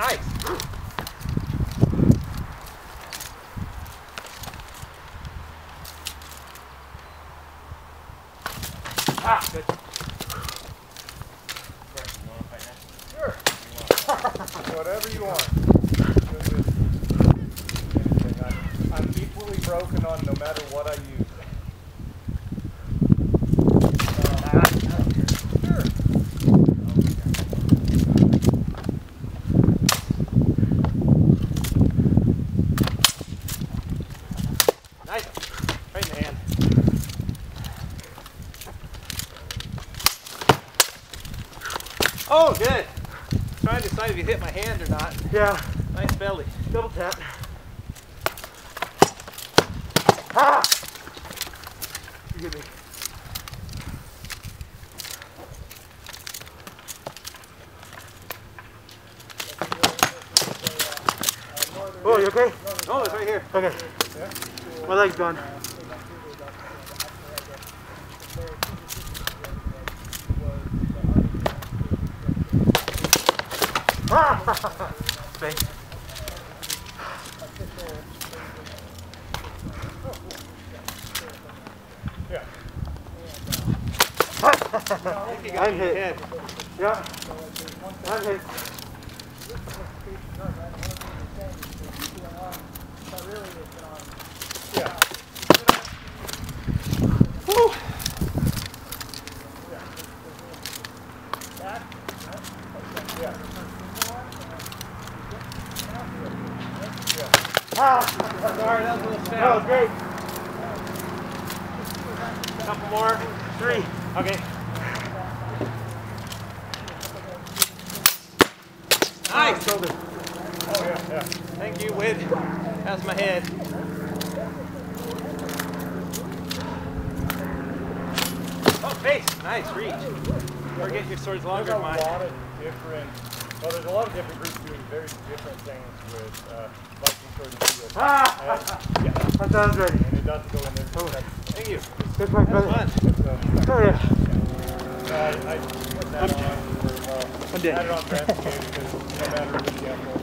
Nice. Ah, good. Whatever you want. I'm equally broken on no matter what I use. Oh, good. I'm Trying to decide if you hit my hand or not. Yeah, Nice belly. double tap. Ah! Forgive me. Oh, you okay? Oh, it's right here. Okay. My leg's gone. Thanks. Yeah. I think you got I'm me in the hit. Yeah. I'm hit. Sorry, that was a little That was fast. great. Couple more. Three. Okay. Nice. Oh, yeah, yeah. Thank you, Wid. That's my head. Oh, face. Nice reach. We're your swords longer a than mine. Lot of different, well, there's a lot of different groups doing very different things with uh, Viking sword and shield. Ah! And, yeah, I thought I was ready. and it does go in there. Oh. Thank you. That's my brother. fun. it's, uh, Oh, yeah. I, I put that on for, well, One day. had it on transportation because no matter what the effort,